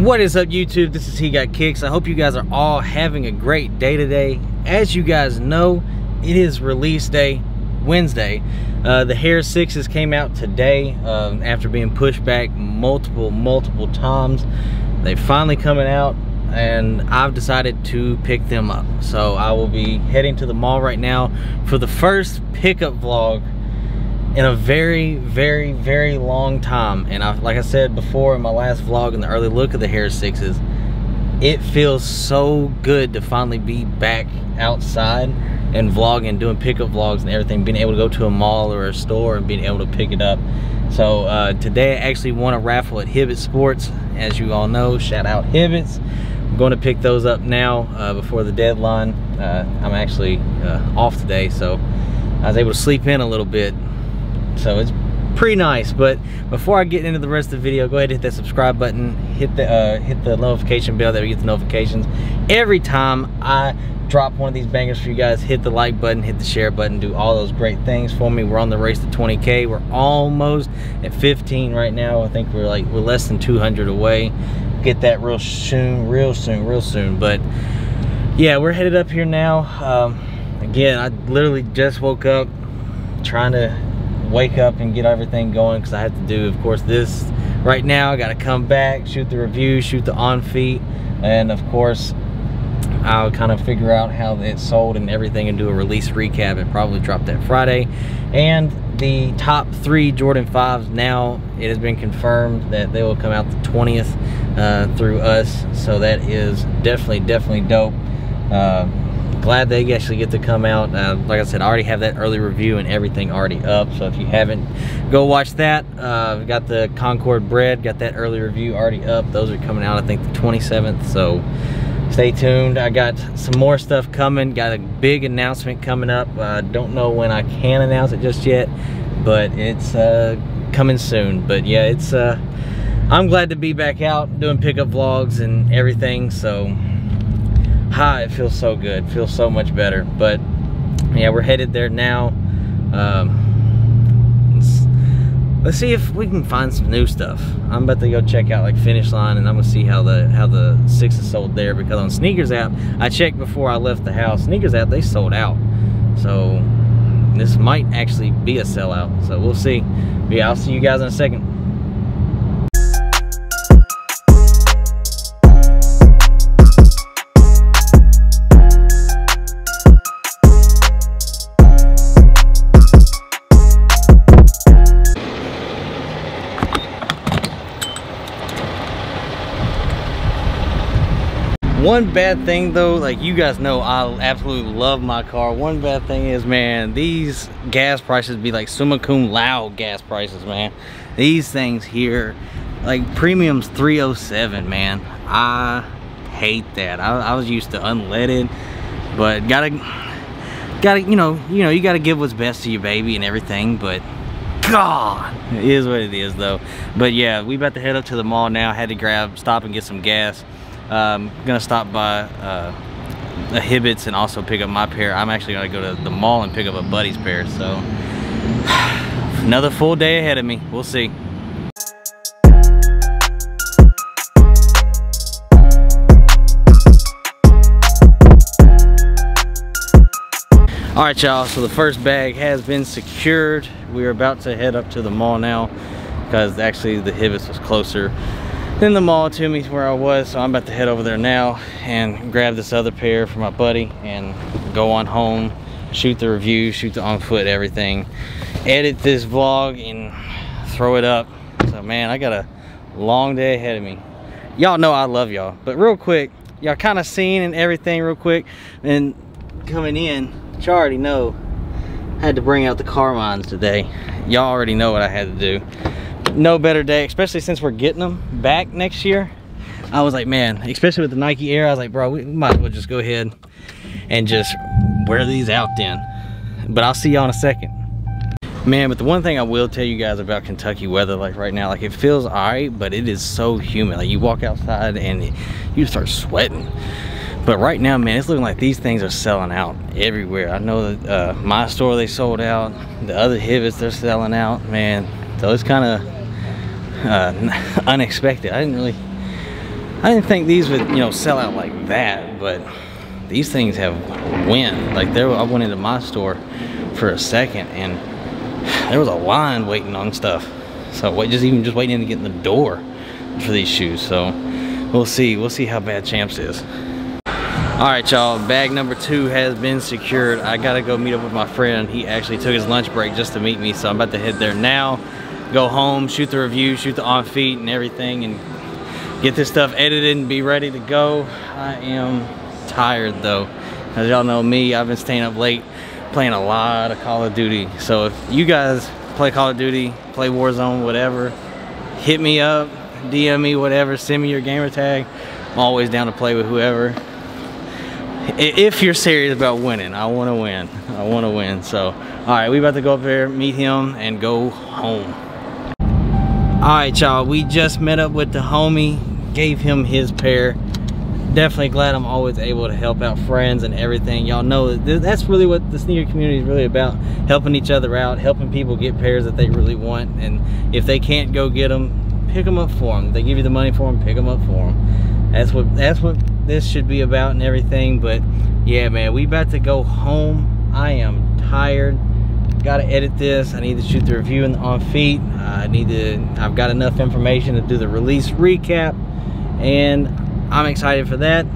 What is up YouTube? This is He Got Kicks. I hope you guys are all having a great day today. As you guys know, it is release day, Wednesday. Uh, the Hare 6s came out today um, after being pushed back multiple, multiple times. They finally coming out and I've decided to pick them up. So I will be heading to the mall right now for the first pickup vlog in a very, very, very long time. And I, like I said before in my last vlog in the early look of the Hare 6s, it feels so good to finally be back outside and vlogging, doing pickup vlogs and everything, being able to go to a mall or a store and being able to pick it up. So uh, today I actually won a raffle at Hibbett Sports. As you all know, shout out Hibbett's. I'm going to pick those up now uh, before the deadline. Uh, I'm actually uh, off today, so I was able to sleep in a little bit so it's pretty nice but before i get into the rest of the video go ahead and hit that subscribe button. Hit the uh, hit the notification bell that we get the notifications. Every time i drop one of these bangers for you guys hit the like button hit the share button do all those great things for me. We're on the race to 20k we're almost at 15 right now. I think we're like we're less than 200 away. Get that real soon real soon real soon. But yeah we're headed up here now. Um, again i literally just woke up trying to wake up and get everything going because I have to do, of course, this right now. I got to come back, shoot the review, shoot the on feet, and of course, I'll kind of figure out how it sold and everything and do a release recap and probably drop that Friday. And the top three Jordan 5s now, it has been confirmed that they will come out the 20th uh, through us. So that is definitely, definitely dope. Uh, glad they actually get to come out. Uh, like I said, I already have that early review and everything already up. So if you haven't, go watch that. Uh, got the Concord Bred, got that early review already up. Those are coming out, I think, the 27th. So stay tuned. I got some more stuff coming. Got a big announcement coming up. I don't know when I can announce it just yet, but it's uh, coming soon. But yeah, it's. Uh, I'm glad to be back out doing pickup vlogs and everything. So ah, it feels so good. feels so much better. But yeah, we're headed there now. Um, let's, let's, see if we can find some new stuff. I'm about to go check out like Finish Line, and I'm gonna see how the how the six is sold there. Because on SNKRS app, I checked before I left the house. SNKRS app, they sold out. So this might actually be a sellout. So we'll see. But yeah, I'll see you guys in a second. One bad thing though, like you guys know I absolutely love my car. One bad thing is, man, these gas prices be like summa cum laude gas prices, man. These things here, like premium's 307, man. I hate that. I, I was used to unleaded, but gotta, gotta, you know, you know, you gotta give what's best to your baby and everything, but God, it is what it is though. But yeah, we about to head up to the mall now. Had to grab, stop and get some gas. Um, I'm gonna stop by uh, the Hibbett's and also pick up my pair. I'm actually gonna go to the mall and pick up a buddy's pair. So another full day ahead of me. We'll see. All right, y'all, so the first bag has been secured. We are about to head up to the mall now because actually the Hibbett's was closer then the mall to me where I was so I'm about to head over there now and grab this other pair for my buddy and go on home shoot the review shoot the on foot everything edit this vlog and throw it up. So man I got a long day ahead of me. Y'all know I love y'all but real quick y'all kind of seen and everything real quick. And coming in you already know I had to bring out the Carmines today. Y'all already know what I had to do no better day, especially since we're getting them back next year. I was like, man, especially with the Nike Air, I was like, bro, we might as well just go ahead and just wear these out then. But I'll see y'all in a second. Man, but the one thing I will tell you guys about Kentucky weather, like right now, like it feels all right, but it is so humid. Like you walk outside and you start sweating. But right now, man, it's looking like these things are selling out everywhere. I know that uh, my store, they sold out. The other Hibbett's, they're selling out, man. So it's kind of uh, unexpected. I didn't really I didn't think these would, you know, sell out like that, but these things have went. Like there, I went into my store for a second and there was a line waiting on stuff. So wait, just even just waiting to get in the door for these shoes. So we'll see, we'll see how bad Champs is. All right, y'all, bag number two has been secured. I gotta go meet up with my friend. He actually took his lunch break just to meet me, so I'm about to head there now, go home, shoot the review, shoot the on feet and everything, and get this stuff edited and be ready to go. I am tired though. As y'all know me, I've been staying up late playing a lot of Call of Duty. So if you guys play Call of Duty, play Warzone, whatever, hit me up, DM me, whatever, send me your gamer tag. I'm always down to play with whoever. If you're serious about winning, I want to win. I want to win. So, all right, we about to go up there, meet him, and go home. All right, y'all, we just met up with the homie gave him his pair definitely glad I'm always able to help out friends and everything. Y'all know that's really what the sneaker community is really about. Helping each other out, helping people get pairs that they really want. And if they can't go get them, pick them up for them. They give you the money for them, pick them up for them. That's what, that's what this should be about and everything. But yeah, man, we about to go home. I am tired. Got to edit this. I need to shoot the review on feet. I need to, I've got enough information to do the release recap and I'm excited for that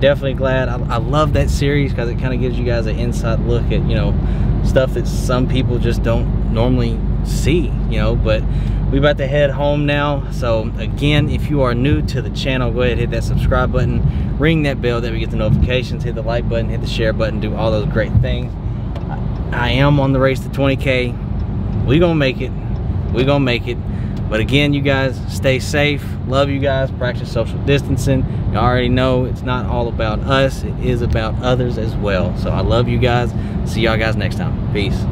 definitely glad I, I love that series because it kind of gives you guys an inside look at you know stuff that some people just don't normally see you know but we about to head home now so again if you are new to the channel go ahead hit that subscribe button ring that bell that we get the notifications hit the like button hit the share button do all those great things I am on the race to 20k we gonna make it we gonna make it but again, you guys stay safe. Love you guys. Practice social distancing. You already know it's not all about us. It is about others as well. So I love you guys. See y'all guys next time. Peace.